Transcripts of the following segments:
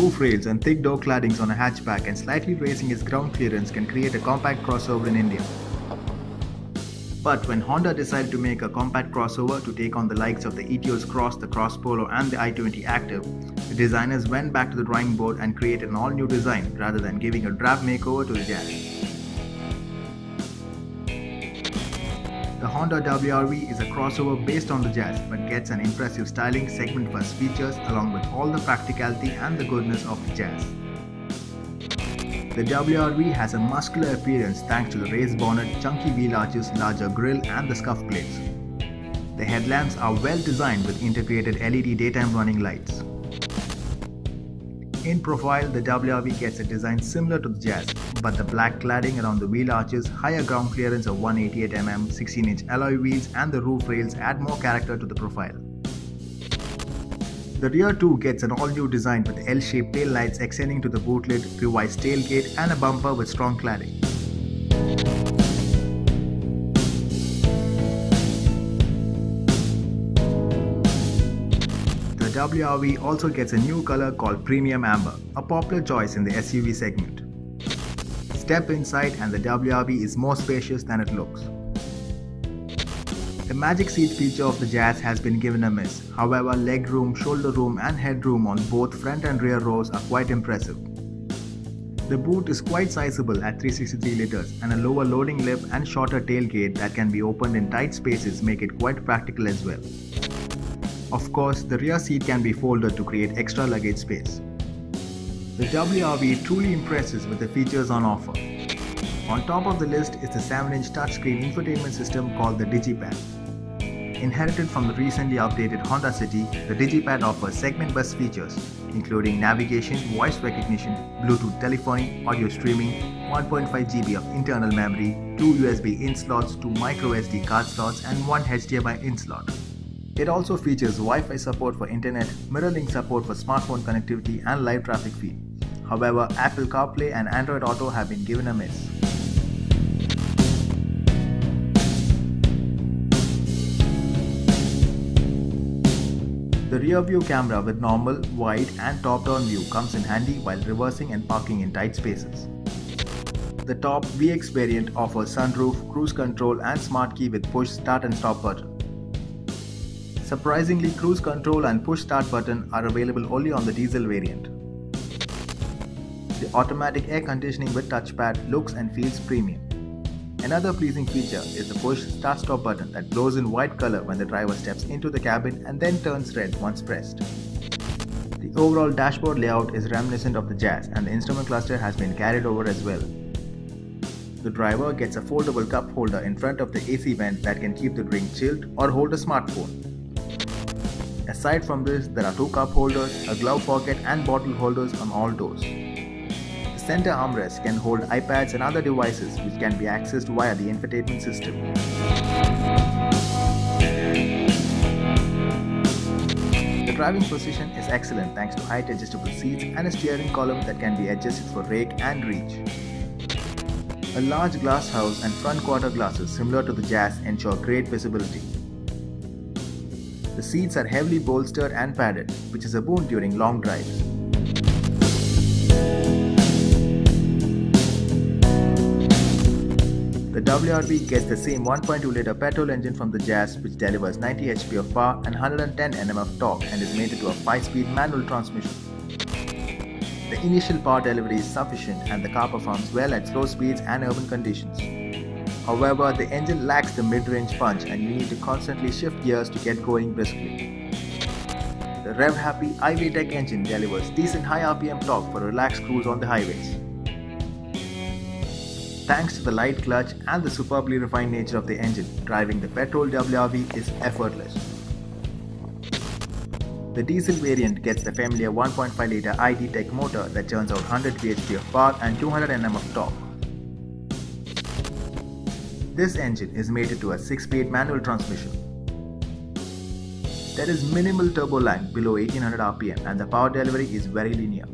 Roof rails and thick door claddings on a hatchback and slightly raising its ground clearance can create a compact crossover in India. But when Honda decided to make a compact crossover to take on the likes of the Etios Cross, the Cross Polo and the i20 Active, the designers went back to the drawing board and created an all-new design rather than giving a drab makeover to the Jazz. The Honda WRV is a crossover based on the Jazz but gets an impressive styling segment first features along with all the practicality and the goodness of the Jazz. The WRV has a muscular appearance thanks to the raised bonnet, chunky wheel arches, larger grille and the scuff plates. The headlamps are well designed with integrated LED daytime running lights. In profile, the WRV gets a design similar to the Jazz, but the black cladding around the wheel arches, higher ground clearance of 188mm 16-inch alloy wheels and the roof rails add more character to the profile. The rear too gets an all-new design with L-shaped tail lights extending to the boot lid, revised tailgate and a bumper with strong cladding. WRV also gets a new color called Premium Amber, a popular choice in the SUV segment. Step inside and the WRV is more spacious than it looks. The magic seat feature of the Jazz has been given a miss. However, leg room, shoulder room and headroom on both front and rear rows are quite impressive. The boot is quite sizable at 363 liters and a lower loading lip and shorter tailgate that can be opened in tight spaces make it quite practical as well. Of course, the rear seat can be folded to create extra luggage space. The WRV truly impresses with the features on offer. On top of the list is the 7-inch touchscreen infotainment system called the DigiPad. Inherited from the recently updated Honda City, the DigiPad offers segment bus features including navigation, voice recognition, Bluetooth telephony, audio streaming, 1.5 GB of internal memory, 2 USB in slots, 2 microSD card slots and 1 HDMI in slot. It also features Wi-Fi support for internet, mirror-link support for smartphone connectivity and live traffic feed. However, Apple CarPlay and Android Auto have been given a miss. The rear view camera with normal, wide and top-down view comes in handy while reversing and parking in tight spaces. The top VX variant offers sunroof, cruise control and smart key with push start and stop button. Surprisingly, cruise control and push start button are available only on the diesel variant. The automatic air conditioning with touchpad looks and feels premium. Another pleasing feature is the push start stop button that glows in white color when the driver steps into the cabin and then turns red once pressed. The overall dashboard layout is reminiscent of the Jazz and the instrument cluster has been carried over as well. The driver gets a foldable cup holder in front of the AC vent that can keep the drink chilled or hold a smartphone. Aside from this, there are two cup holders, a glove pocket and bottle holders on all doors The center armrest can hold iPads and other devices which can be accessed via the infotainment system. The driving position is excellent thanks to height adjustable seats and a steering column that can be adjusted for rake and reach. A large glass house and front quarter glasses similar to the Jazz ensure great visibility. The seats are heavily bolstered and padded, which is a boon during long drives. The WRV gets the same 1.2-litre petrol engine from the Jazz which delivers 90 HP of power and 110 Nm of torque and is mated to a 5-speed manual transmission. The initial power delivery is sufficient and the car performs well at slow speeds and urban conditions. However, the engine lacks the mid-range punch and you need to constantly shift gears to get going briskly. The rev-happy iVTEC engine delivers decent high RPM torque for relaxed cruise on the highways. Thanks to the light clutch and the superbly refined nature of the engine, driving the petrol WRV is effortless. The diesel variant gets the familiar 1.5-litre i-DTEC motor that churns out 100 bhp of power and 200 Nm of torque. This engine is mated to a 6-speed manual transmission. There is minimal turbo lag below 1800 rpm and the power delivery is very linear.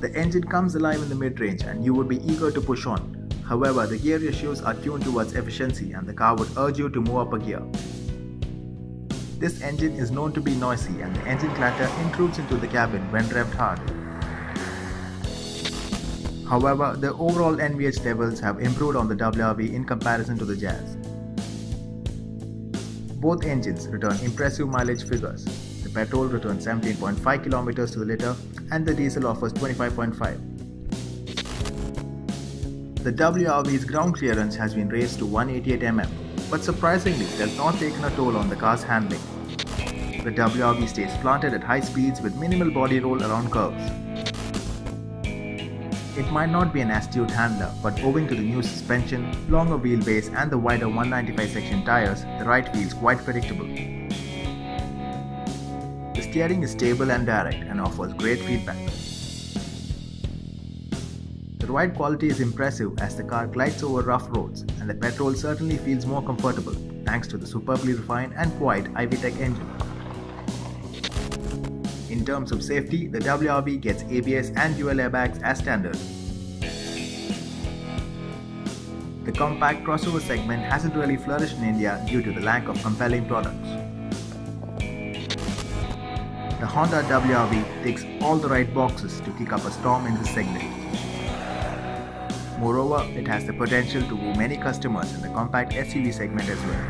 The engine comes alive in the mid-range and you would be eager to push on. However, the gear ratios are tuned towards efficiency and the car would urge you to move up a gear. This engine is known to be noisy and the engine clatter intrudes into the cabin when revved hard. However, the overall NVH levels have improved on the WRV in comparison to the Jazz. Both engines return impressive mileage figures. The petrol returns 17.5 km to the liter and the diesel offers 25.5. The WRV's ground clearance has been raised to 188 mm, but surprisingly does not taken a toll on the car's handling. The WRV stays planted at high speeds with minimal body roll around curves. It might not be an astute handler, but owing to the new suspension, longer wheelbase and the wider 195 section tires, the ride feels quite predictable. The steering is stable and direct and offers great feedback. The ride quality is impressive as the car glides over rough roads and the petrol certainly feels more comfortable thanks to the superbly refined and quiet iVTEC engine. In terms of safety, the WRV gets ABS and dual airbags as standard. The compact crossover segment hasn't really flourished in India due to the lack of compelling products. The Honda WRV ticks all the right boxes to kick up a storm in this segment. Moreover, it has the potential to woo many customers in the compact SUV segment as well.